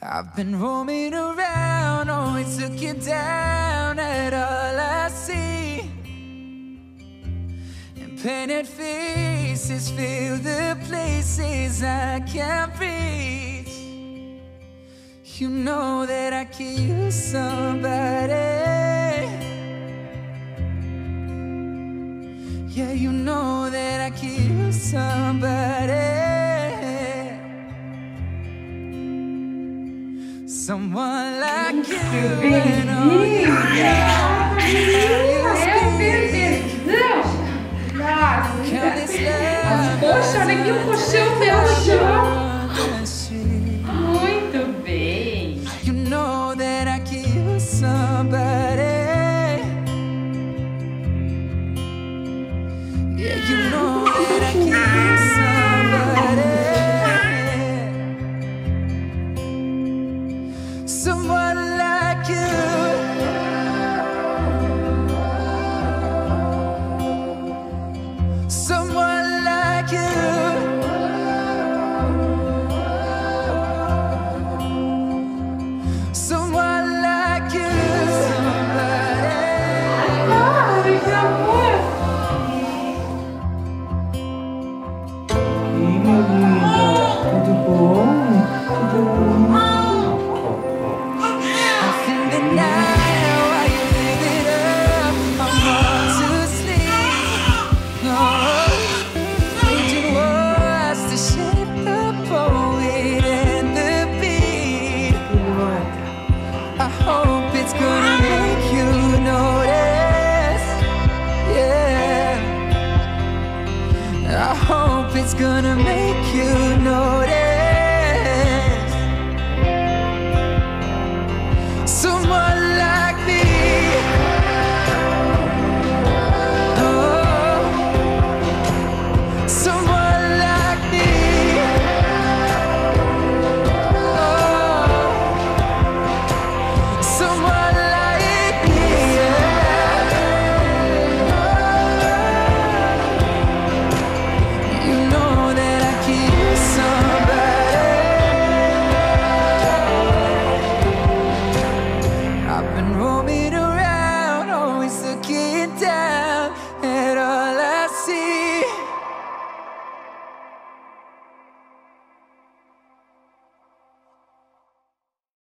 I've been roaming around, always looking down at all I see. And painted faces fill the places I can't reach. You know that I could use somebody. Yeah, you know that I could use somebody. Someone like you. Poxa, olha aqui o colchão viajou. Muito bem. You know that I kill somebody. Yeah, you know that I kill. I hope it's gonna make you notice.